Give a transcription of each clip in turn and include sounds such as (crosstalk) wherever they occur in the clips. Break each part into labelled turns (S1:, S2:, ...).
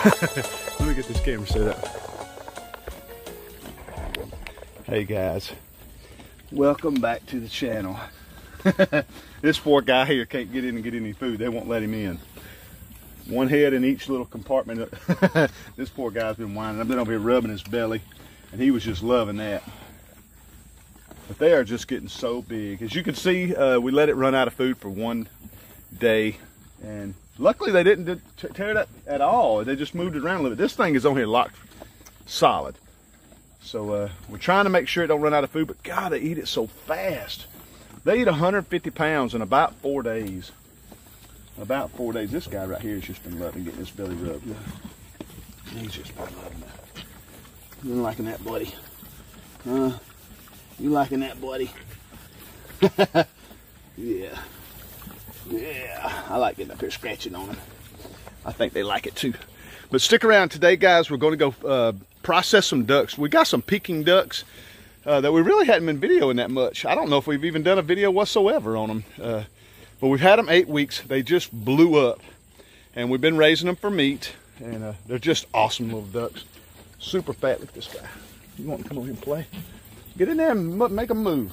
S1: (laughs) Let me get this camera set up. Hey guys, welcome back to the channel. (laughs) this poor guy here can't get in and get any food. They won't let him in. One head in each little compartment. (laughs) this poor guy's been whining. I've been over here rubbing his belly and he was just loving that. But they are just getting so big. As you can see, uh, we let it run out of food for one day and luckily they didn't tear it up at all. They just moved it around a little bit. This thing is on here locked solid. So uh, we're trying to make sure it don't run out of food, but God, they eat it so fast. They eat 150 pounds in about four days. About four days. This guy right here has just been loving getting his belly rubbed. He's just been loving that. You liking that, buddy? Huh? You liking that, buddy? (laughs) yeah. Yeah. I like getting up here scratching on them. I think they like it too. But stick around today, guys. We're going to go uh, process some ducks. We got some Peking ducks uh, that we really hadn't been videoing that much. I don't know if we've even done a video whatsoever on them. Uh, but we've had them eight weeks. They just blew up. And we've been raising them for meat. And uh, they're just awesome little ducks. Super fat. Look at this guy. You want to come over here and play? Get in there and make them move.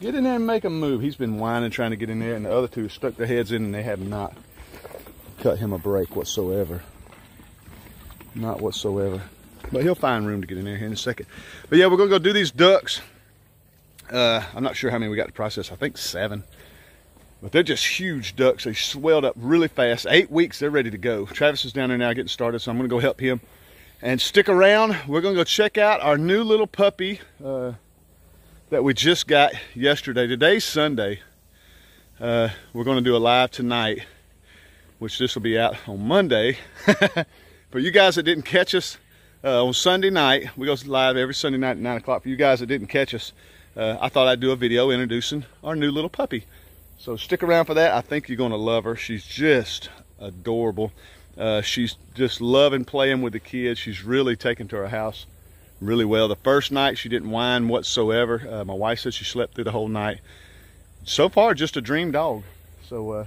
S1: Get in there and make them move. He's been whining trying to get in there. And the other two stuck their heads in and they have not cut him a break whatsoever. Not whatsoever. But he'll find room to get in there here in a second. But yeah, we're gonna go do these ducks. Uh, I'm not sure how many we got to process. I think seven. But they're just huge ducks. They swelled up really fast. Eight weeks, they're ready to go. Travis is down there now getting started, so I'm gonna go help him. And stick around. We're gonna go check out our new little puppy uh, that we just got yesterday. Today's Sunday. Uh, we're gonna do a live tonight, which this will be out on Monday. (laughs) For you guys that didn't catch us, uh, on Sunday night. We go live every Sunday night at 9 o'clock. For you guys that didn't catch us, uh, I thought I'd do a video introducing our new little puppy. So stick around for that. I think you're going to love her. She's just adorable. Uh, she's just loving playing with the kids. She's really taken to her house really well. The first night she didn't whine whatsoever. Uh, my wife said she slept through the whole night. So far, just a dream dog. So uh,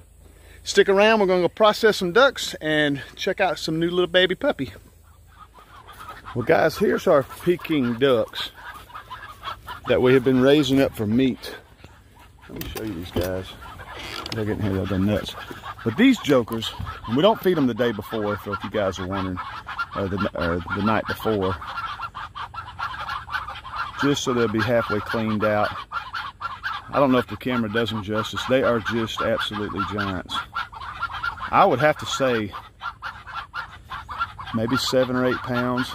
S1: stick around. We're going to go process some ducks and check out some new little baby puppy. Well guys, here's our Peking ducks that we have been raising up for meat. Let me show you these guys. They're getting here, they're nuts. But these jokers, we don't feed them the day before, so if you guys are wondering, the, the night before, just so they'll be halfway cleaned out. I don't know if the camera does them justice. They are just absolutely giants. I would have to say maybe seven or eight pounds.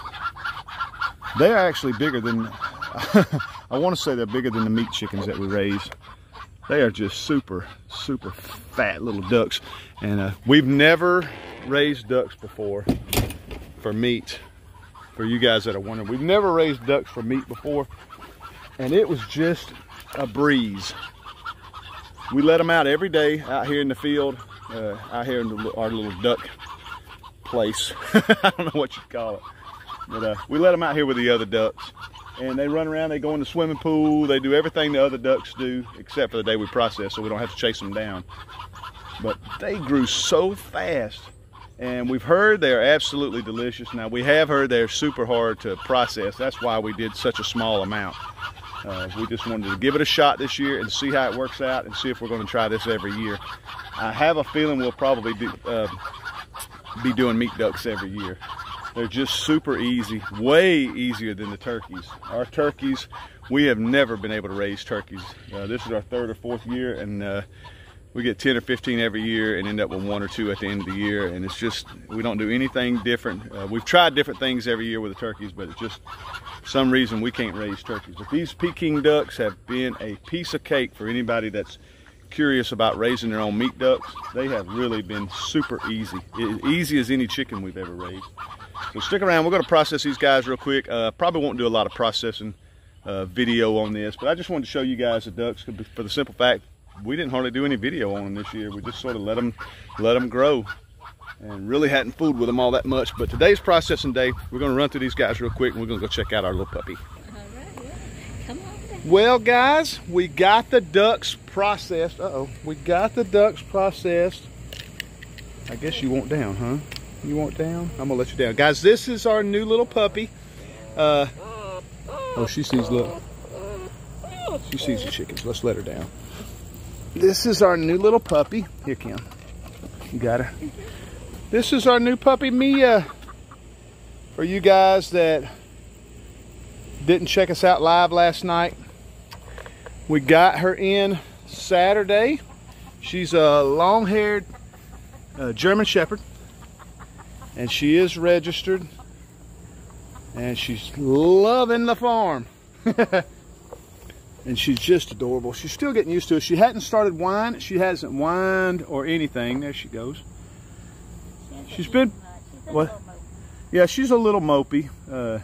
S1: They are actually bigger than, (laughs) I want to say they're bigger than the meat chickens that we raise. They are just super, super fat little ducks. And uh, we've never raised ducks before for meat. For you guys that are wondering, we've never raised ducks for meat before. And it was just a breeze. We let them out every day out here in the field, uh, out here in the, our little duck place. (laughs) I don't know what you call it. But uh, we let them out here with the other ducks. And they run around, they go in the swimming pool, they do everything the other ducks do, except for the day we process, so we don't have to chase them down. But they grew so fast. And we've heard they're absolutely delicious. Now, we have heard they're super hard to process. That's why we did such a small amount. Uh, we just wanted to give it a shot this year and see how it works out and see if we're going to try this every year. I have a feeling we'll probably do, uh, be doing meat ducks every year. They're just super easy, way easier than the turkeys. Our turkeys, we have never been able to raise turkeys. Uh, this is our third or fourth year and uh, we get 10 or 15 every year and end up with one or two at the end of the year. And it's just, we don't do anything different. Uh, we've tried different things every year with the turkeys, but it's just, some reason we can't raise turkeys. But these Peking ducks have been a piece of cake for anybody that's curious about raising their own meat ducks. They have really been super easy. Easy as any chicken we've ever raised. So stick around, we're gonna process these guys real quick. Uh, probably won't do a lot of processing uh, video on this, but I just wanted to show you guys the ducks for the simple fact, we didn't hardly do any video on them this year. We just sort of let them, let them grow and really hadn't fooled with them all that much. But today's processing day, we're gonna run through these guys real quick and we're gonna go check out our little puppy. Well, guys, we got the ducks processed. Uh-oh, we got the ducks processed. I guess you want down, huh? You want down? I'm gonna let you down. Guys, this is our new little puppy. Uh, oh, she sees, look. She sees the chickens. Let's let her down. This is our new little puppy. Here, Kim. You got her. This is our new puppy, Mia. For you guys that didn't check us out live last night, we got her in Saturday. She's a long-haired uh, German Shepherd. And she is registered. And she's loving the farm. (laughs) and she's just adorable. She's still getting used to it. She hadn't started whine. She hasn't whined or anything. There she goes. She's been, what? Yeah, she's a little mopey. Uh,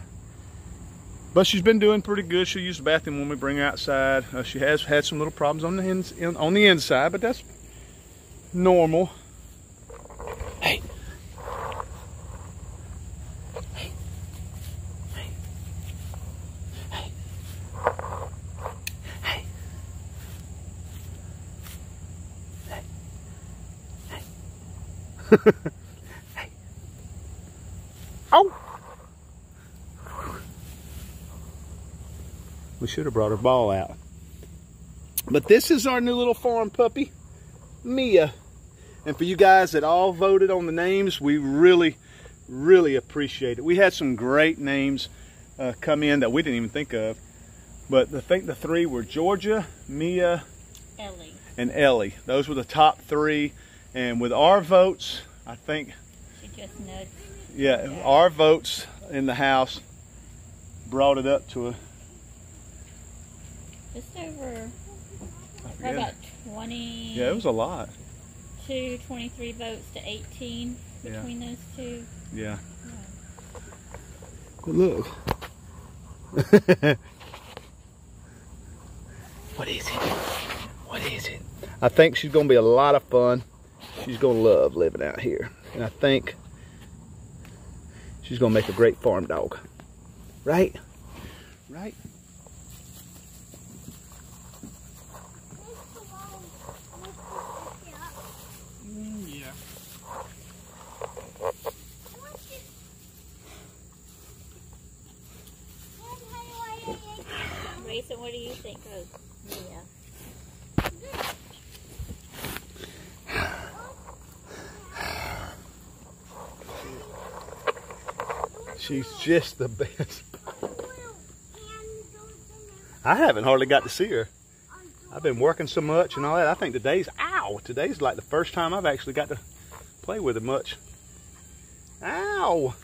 S1: but she's been doing pretty good. She'll use the bathroom when we bring her outside. Uh, she has had some little problems on the in, on the inside, but that's normal. Hey. Hey. Hey. Hey. Hey. Hey. (laughs) Oh. We should have brought her ball out. But this is our new little farm puppy, Mia. And for you guys that all voted on the names, we really, really appreciate it. We had some great names uh, come in that we didn't even think of. But I think the three were Georgia, Mia,
S2: Ellie.
S1: and Ellie. Those were the top three. And with our votes, I think,
S2: She just nudged.
S1: yeah, our votes in the House brought it up to a
S2: Just over
S1: I
S2: probably
S1: forget.
S2: about 20.
S1: Yeah, it was a lot.
S2: Two, 23 votes to 18
S1: Yeah.
S2: between those two.
S1: Yeah.
S2: Yeah.
S1: But look. (laughs) what is it? What is it? I think she's going to be a lot of fun. She's going to love living out here. And I think she's going to make a great farm dog. Right? Right? Mm, yeah.
S2: Mason, what do you think of
S1: She's just the best. I haven't hardly got to see her. I've been working so much and all that. I think today's, ow, today's like the first time I've actually got to play with her much. Ow.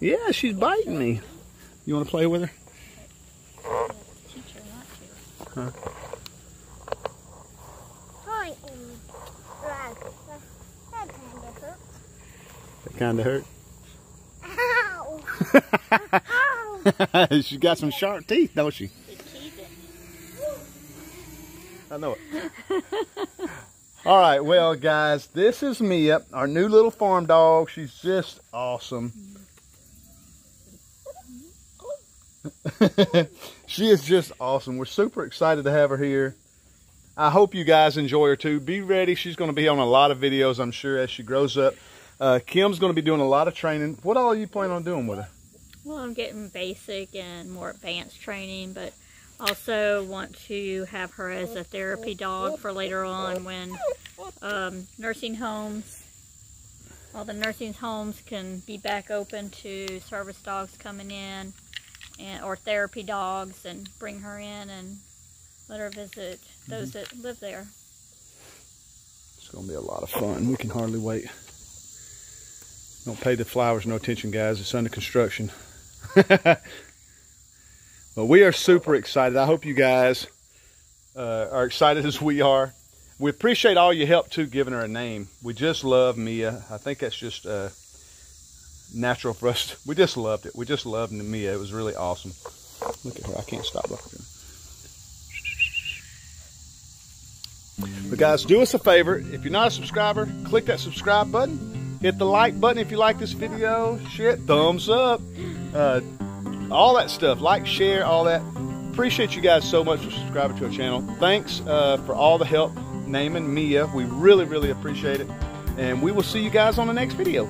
S1: Yeah, she's biting me. You want to play with her?
S2: Teach her not to.
S1: That kind of hurt.
S3: Ow! (laughs)
S1: she's got some sharp teeth, don't she? I know it. All right, well, guys, this is Mia, our new little farm dog. She's just awesome. (laughs) she is just awesome. We're super excited to have her here. I hope you guys enjoy her too. Be ready. She's going to be on a lot of videos, I'm sure, as she grows up. Uh, Kim's going to be doing a lot of training. What all are you planning on doing with her?
S2: Well, I'm getting basic and more advanced training, but also want to have her as a therapy dog for later on when um, nursing homes, all the nursing homes can be back open to service dogs coming in and or therapy dogs and bring her in and let her visit those that live there.
S1: It's going to be a lot of fun. We can hardly wait. Don't pay the flowers no attention, guys. It's under construction. (laughs) but we are super excited. I hope you guys uh, are excited (laughs) as we are. We appreciate all your help too, giving her a name. We just love Mia. I think that's just uh, natural for us. We just loved it. We just loved Mia. It was really awesome. Look at her. I can't stop looking. But guys, do us a favor. If you're not a subscriber, click that subscribe button. Hit the like button if you like this video. Shit. Thumbs up. Uh, all that stuff. Like, share, all that. Appreciate you guys so much for subscribing to our channel. Thanks uh, for all the help naming Mia. We really, really appreciate it. And we will see you guys on the next video.